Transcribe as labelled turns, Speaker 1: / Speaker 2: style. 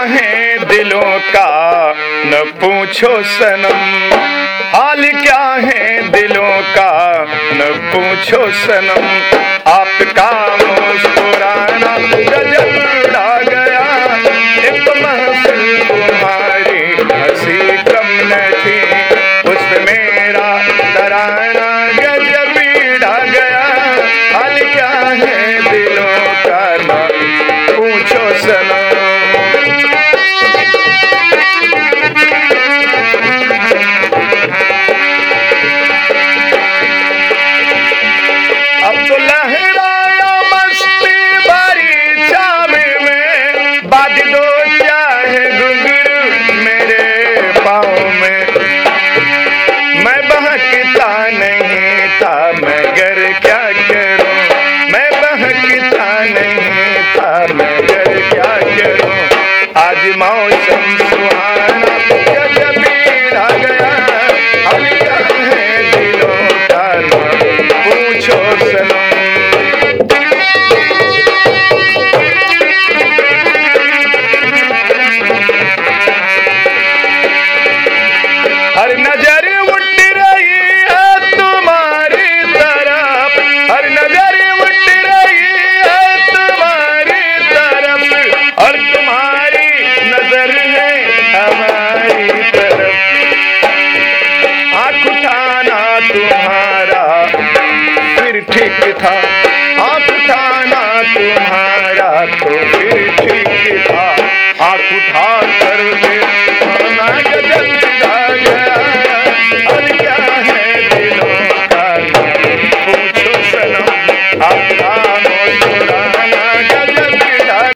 Speaker 1: है दिलों का? न पूछो सनम। हाल क्या है दिलों का? न पूछो सनम। आपका मुस्कुराना गजब उड़ा गया। एक तो महफिल तुम्हारी, हँसी कम न थी। उसमें मेरा तराना Di 忙一阵 तुम्हारा। फिर ठीक था हाथ उठाना तुम्हारा तो फिर ठीक था। हाथ उठा